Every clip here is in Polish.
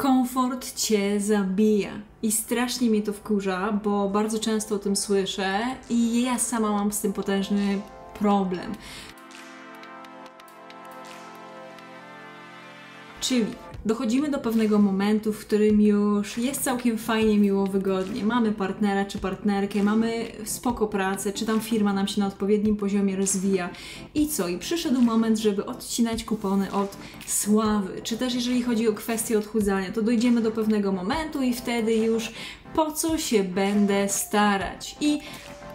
komfort cię zabija. I strasznie mnie to wkurza, bo bardzo często o tym słyszę i ja sama mam z tym potężny problem. Czyli dochodzimy do pewnego momentu, w którym już jest całkiem fajnie, miło, wygodnie. Mamy partnera czy partnerkę, mamy spoko pracę, czy tam firma nam się na odpowiednim poziomie rozwija. I co? I przyszedł moment, żeby odcinać kupony od sławy. Czy też jeżeli chodzi o kwestię odchudzania, to dojdziemy do pewnego momentu i wtedy już po co się będę starać? I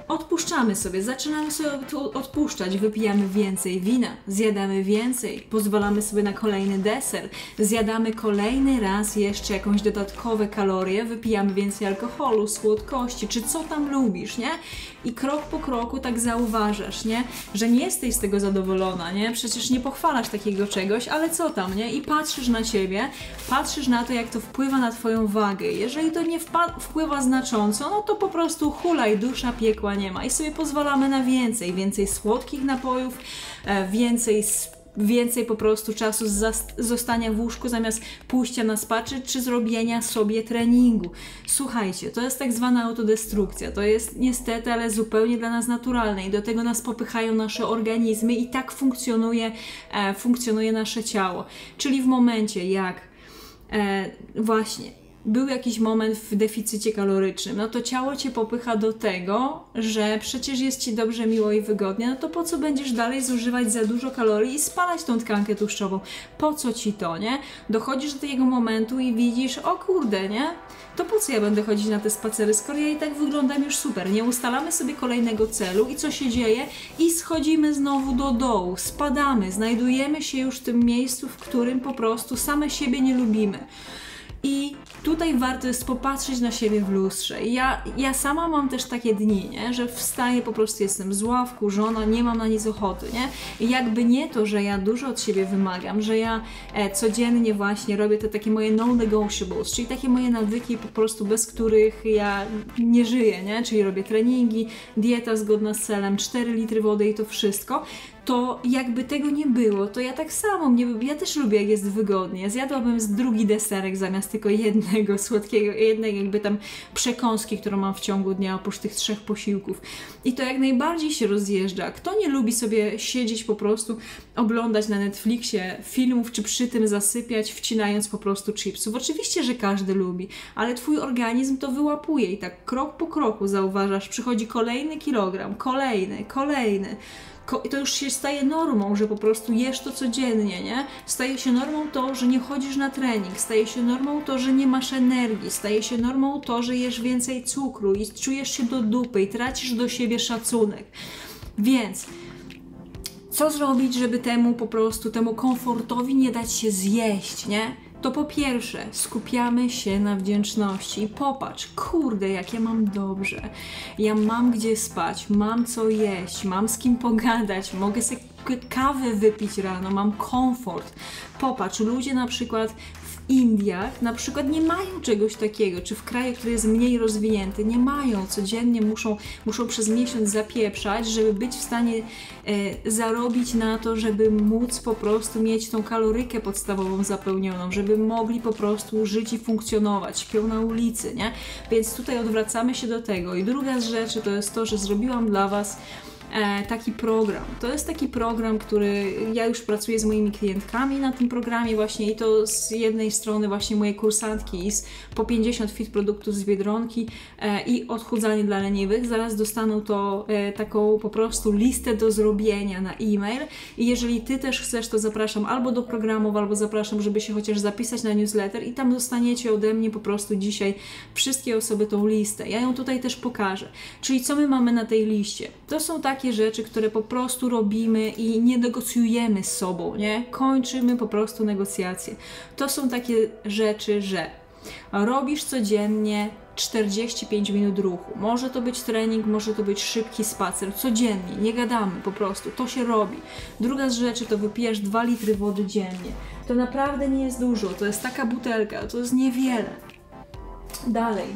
Odpuszczamy sobie, zaczynamy sobie odpuszczać, wypijamy więcej wina, zjadamy więcej, pozwalamy sobie na kolejny deser, zjadamy kolejny raz jeszcze jakąś dodatkowe kalorie, wypijamy więcej alkoholu, słodkości, czy co tam lubisz, nie? I krok po kroku tak zauważasz, nie? Że nie jesteś z tego zadowolona, nie? Przecież nie pochwalasz takiego czegoś, ale co tam, nie? I patrzysz na siebie, patrzysz na to, jak to wpływa na Twoją wagę. Jeżeli to nie wpływa znacząco, no to po prostu hulaj, dusza piekła nie ma i sobie pozwalamy na więcej, więcej słodkich napojów, e, więcej więcej po prostu czasu zostania w łóżku zamiast pójścia na spacer czy zrobienia sobie treningu. Słuchajcie, to jest tak zwana autodestrukcja. To jest niestety, ale zupełnie dla nas naturalne i do tego nas popychają nasze organizmy i tak funkcjonuje, e, funkcjonuje nasze ciało. Czyli w momencie jak e, właśnie był jakiś moment w deficycie kalorycznym, no to ciało cię popycha do tego, że przecież jest ci dobrze, miło i wygodnie, no to po co będziesz dalej zużywać za dużo kalorii i spalać tą tkankę tłuszczową? Po co ci to, nie? Dochodzisz do tego momentu i widzisz, o kurde, nie? To po co ja będę chodzić na te spacery, skoro ja i tak wyglądam już super? Nie ustalamy sobie kolejnego celu i co się dzieje? I schodzimy znowu do dołu, spadamy, znajdujemy się już w tym miejscu, w którym po prostu same siebie nie lubimy. I tutaj warto jest popatrzeć na siebie w lustrze. Ja, ja sama mam też takie dni, nie? że wstaję, po prostu jestem zła, wkurzona, nie mam na nic ochoty. Nie? I jakby nie to, że ja dużo od siebie wymagam, że ja e, codziennie właśnie robię te takie moje non-negotiables, czyli takie moje nawyki po prostu bez których ja nie żyję, nie? czyli robię treningi, dieta zgodna z celem, 4 litry wody i to wszystko, to jakby tego nie było, to ja tak samo, mnie, ja też lubię jak jest wygodnie. Zjadłabym z drugi deserek zamiast tylko jednego słodkiego, jednej jakby tam przekąski, którą mam w ciągu dnia oprócz tych trzech posiłków. I to jak najbardziej się rozjeżdża. Kto nie lubi sobie siedzieć po prostu, oglądać na Netflixie filmów, czy przy tym zasypiać, wcinając po prostu chipsów? Oczywiście, że każdy lubi, ale twój organizm to wyłapuje i tak krok po kroku zauważasz, przychodzi kolejny kilogram, kolejny, kolejny to już się staje normą, że po prostu jesz to codziennie, nie? Staje się normą to, że nie chodzisz na trening, staje się normą to, że nie masz energii, staje się normą to, że jesz więcej cukru i czujesz się do dupy i tracisz do siebie szacunek. Więc co zrobić, żeby temu po prostu, temu komfortowi nie dać się zjeść, nie? To po pierwsze skupiamy się na wdzięczności i popatrz, kurde, jak ja mam dobrze. Ja mam gdzie spać, mam co jeść, mam z kim pogadać, mogę sobie kawę wypić rano, mam komfort. Popatrz, ludzie na przykład Indiach na przykład nie mają czegoś takiego, czy w kraju, który jest mniej rozwinięty, nie mają. Codziennie muszą, muszą przez miesiąc zapieprzać, żeby być w stanie e, zarobić na to, żeby móc po prostu mieć tą kalorykę podstawową zapełnioną, żeby mogli po prostu żyć i funkcjonować. Śpią na ulicy, nie? Więc tutaj odwracamy się do tego. I druga z rzeczy to jest to, że zrobiłam dla Was taki program. To jest taki program, który ja już pracuję z moimi klientkami na tym programie właśnie i to z jednej strony właśnie moje kursantki z po 50 fit produktów z Biedronki e, i odchudzanie dla leniwych. Zaraz dostaną to e, taką po prostu listę do zrobienia na e-mail i jeżeli Ty też chcesz, to zapraszam albo do programów, albo zapraszam, żeby się chociaż zapisać na newsletter i tam dostaniecie ode mnie po prostu dzisiaj wszystkie osoby tą listę. Ja ją tutaj też pokażę. Czyli co my mamy na tej liście? To są takie takie rzeczy, które po prostu robimy i nie negocjujemy z sobą, nie? Kończymy po prostu negocjacje. To są takie rzeczy, że robisz codziennie 45 minut ruchu. Może to być trening, może to być szybki spacer, codziennie, nie gadamy po prostu, to się robi. Druga z rzeczy to wypijasz 2 litry wody dziennie. To naprawdę nie jest dużo, to jest taka butelka, to jest niewiele. Dalej.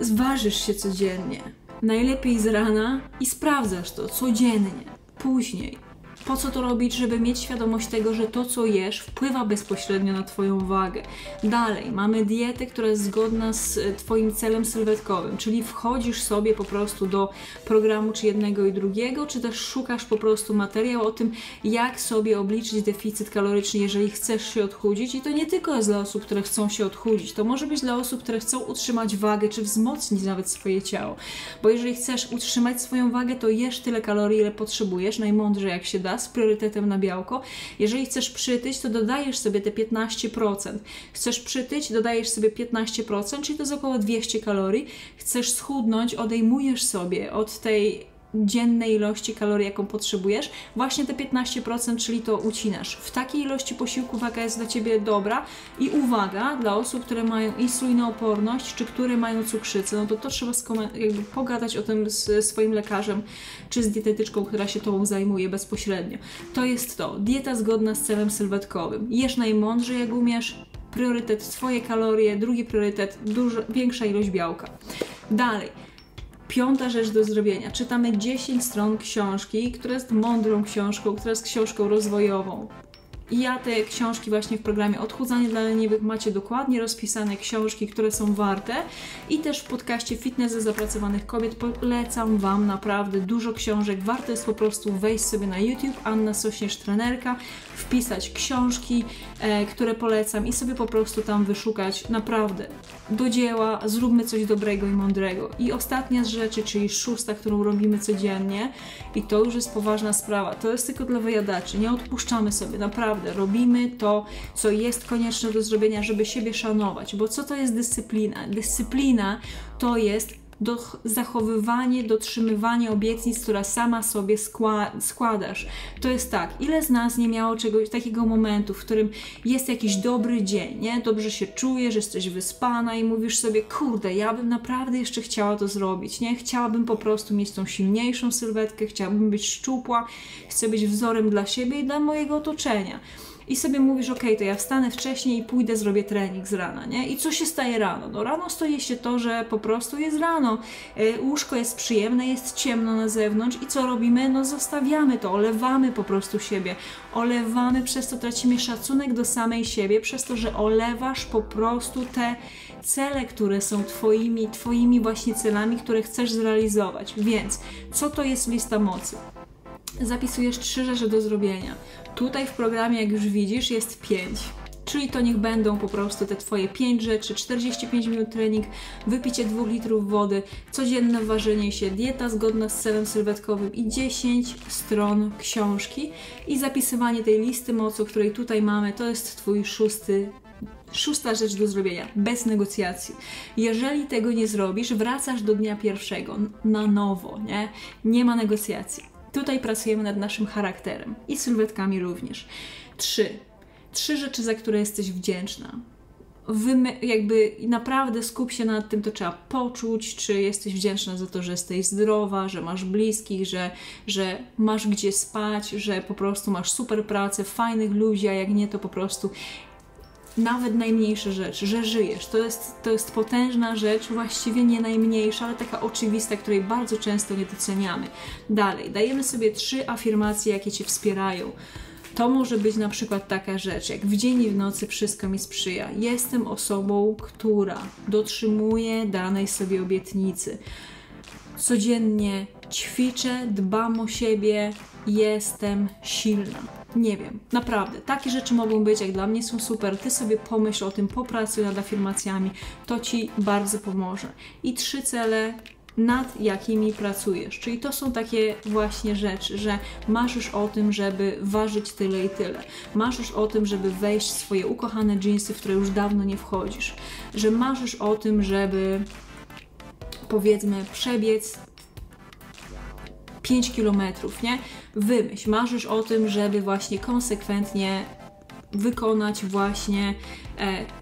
Zważysz się codziennie najlepiej z rana i sprawdzasz to codziennie. Później Po co to robić? Żeby mieć świadomość tego, że to, co jesz, wpływa bezpośrednio na Twoją wagę. Dalej, mamy dietę, która jest zgodna z e, Twoim celem sylwetkowym, czyli wchodzisz sobie po prostu do programu czy jednego i drugiego, czy też szukasz po prostu materiału o tym, jak sobie obliczyć deficyt kaloryczny, jeżeli chcesz się odchudzić. I to nie tylko jest dla osób, które chcą się odchudzić, to może być dla osób, które chcą utrzymać wagę, czy wzmocnić nawet swoje ciało. Bo jeżeli chcesz utrzymać swoją wagę, to jesz tyle kalorii, ile potrzebujesz, najmądrzej jak się da, z priorytetem na białko. Jeżeli chcesz przytyć, to dodajesz sobie te 15%. Chcesz przytyć, dodajesz sobie 15%, czyli to jest około 200 kalorii. Chcesz schudnąć, odejmujesz sobie od tej dziennej ilości kalorii, jaką potrzebujesz, właśnie te 15%, czyli to ucinasz. W takiej ilości posiłku waga jest dla Ciebie dobra i uwaga, dla osób, które mają insulinooporność, czy które mają cukrzycę, no to to trzeba jakby pogadać o tym z swoim lekarzem, czy z dietetyczką, która się Tobą zajmuje bezpośrednio. To jest to. Dieta zgodna z celem sylwetkowym. Jesz najmądrzej, jak umiesz, priorytet swoje kalorie, drugi priorytet dużo, większa ilość białka. Dalej, Piąta rzecz do zrobienia. Czytamy 10 stron książki, która jest mądrą książką, która jest książką rozwojową. I ja te książki właśnie w programie Odchudzanie dla leniwych macie dokładnie rozpisane książki, które są warte. I też w podcaście Fitness ze zapracowanych kobiet polecam Wam naprawdę dużo książek. Warto jest po prostu wejść sobie na YouTube, Anna Sośnierz Trenerka, wpisać książki, e, które polecam i sobie po prostu tam wyszukać. Naprawdę do dzieła, zróbmy coś dobrego i mądrego. I ostatnia z rzeczy, czyli szósta, którą robimy codziennie i to już jest poważna sprawa, to jest tylko dla wyjadaczy, nie odpuszczamy sobie, naprawdę, robimy to, co jest konieczne do zrobienia, żeby siebie szanować, bo co to jest dyscyplina? Dyscyplina to jest do, zachowywanie, dotrzymywanie obietnic, która sama sobie skła, składasz. To jest tak, ile z nas nie miało czegoś takiego momentu, w którym jest jakiś dobry dzień, nie? Dobrze się czujesz, jesteś wyspana i mówisz sobie, kurde, ja bym naprawdę jeszcze chciała to zrobić, nie? Chciałabym po prostu mieć tą silniejszą sylwetkę, chciałabym być szczupła, chcę być wzorem dla siebie i dla mojego otoczenia i sobie mówisz, ok, to ja wstanę wcześniej i pójdę, zrobię trening z rana, nie? I co się staje rano? No rano stoi się to, że po prostu jest rano, e, łóżko jest przyjemne, jest ciemno na zewnątrz i co robimy? No zostawiamy to, olewamy po prostu siebie, olewamy, przez to tracimy szacunek do samej siebie, przez to, że olewasz po prostu te cele, które są twoimi, twoimi właśnie celami, które chcesz zrealizować. Więc co to jest lista mocy? Zapisujesz trzy rzeczy do zrobienia. Tutaj w programie, jak już widzisz, jest 5. Czyli to niech będą po prostu te Twoje 5 rzeczy, 45 minut trening, wypicie 2 litrów wody, codzienne ważenie się, dieta zgodna z celem sylwetkowym i 10 stron książki i zapisywanie tej listy mocy, której tutaj mamy, to jest Twój szósty Szósta rzecz do zrobienia, bez negocjacji. Jeżeli tego nie zrobisz, wracasz do dnia pierwszego, na nowo, nie? Nie ma negocjacji. Tutaj pracujemy nad naszym charakterem i sylwetkami również. Trzy. Trzy rzeczy, za które jesteś wdzięczna. Wymy jakby naprawdę skup się nad tym, to trzeba poczuć, czy jesteś wdzięczna za to, że jesteś zdrowa, że masz bliskich, że, że masz gdzie spać, że po prostu masz super pracę, fajnych ludzi, a jak nie, to po prostu nawet najmniejsze rzeczy, że żyjesz. To jest, to jest potężna rzecz, właściwie nie najmniejsza, ale taka oczywista, której bardzo często nie doceniamy. Dalej, dajemy sobie trzy afirmacje, jakie Cię wspierają. To może być na przykład taka rzecz, jak w dzień i w nocy wszystko mi sprzyja. Jestem osobą, która dotrzymuje danej sobie obietnicy. Codziennie ćwiczę, dbam o siebie, jestem silna. Nie wiem, naprawdę. Takie rzeczy mogą być, jak dla mnie są super. Ty sobie pomyśl o tym, popracuj nad afirmacjami, to ci bardzo pomoże. I trzy cele nad jakimi pracujesz. Czyli to są takie właśnie rzeczy, że marzysz o tym, żeby ważyć tyle i tyle. Marzysz o tym, żeby wejść w swoje ukochane jeansy, w które już dawno nie wchodzisz. Że marzysz o tym, żeby powiedzmy przebiec 5 kilometrów, nie? Wymyśl, marzysz o tym, żeby właśnie konsekwentnie wykonać właśnie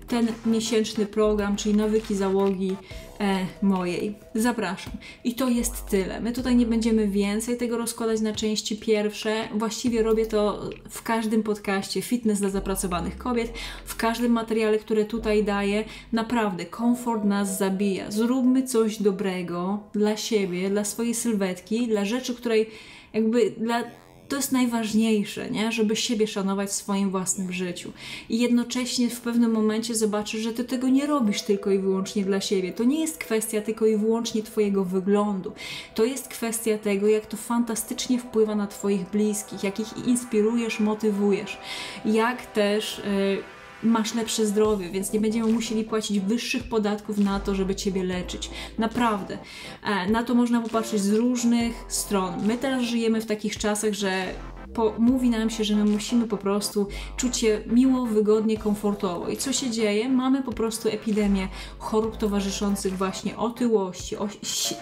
ten miesięczny program, czyli nawyki załogi e, mojej. Zapraszam. I to jest tyle. My tutaj nie będziemy więcej tego rozkładać na części pierwsze. Właściwie robię to w każdym podcaście Fitness dla zapracowanych kobiet, w każdym materiale, które tutaj daję. Naprawdę, komfort nas zabija. Zróbmy coś dobrego dla siebie, dla swojej sylwetki, dla rzeczy, której jakby dla To jest najważniejsze, nie? żeby siebie szanować w swoim własnym życiu. I jednocześnie w pewnym momencie zobaczysz, że ty tego nie robisz tylko i wyłącznie dla siebie. To nie jest kwestia tylko i wyłącznie twojego wyglądu. To jest kwestia tego, jak to fantastycznie wpływa na twoich bliskich, jak ich inspirujesz, motywujesz. Jak też... Yy, masz lepsze zdrowie, więc nie będziemy musieli płacić wyższych podatków na to, żeby Ciebie leczyć. Naprawdę. E, na to można popatrzeć z różnych stron. My teraz żyjemy w takich czasach, że po, mówi nam się, że my musimy po prostu czuć się miło, wygodnie, komfortowo. I co się dzieje? Mamy po prostu epidemię chorób towarzyszących właśnie otyłości, o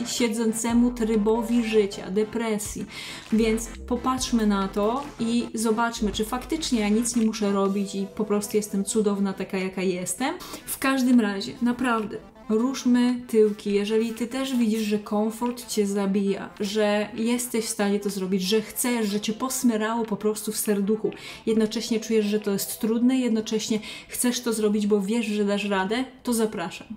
siedzącemu trybowi życia, depresji. Więc popatrzmy na to i zobaczmy, czy faktycznie ja nic nie muszę robić i po prostu jestem cudowna taka, jaka jestem. W każdym razie, naprawdę, ruszmy tyłki. Jeżeli ty też widzisz, że komfort cię zabija, że jesteś w stanie to zrobić, że chcesz, że cię posmyrało po prostu w serduchu, jednocześnie czujesz, że to jest trudne, jednocześnie chcesz to zrobić, bo wiesz, że dasz radę, to zapraszam.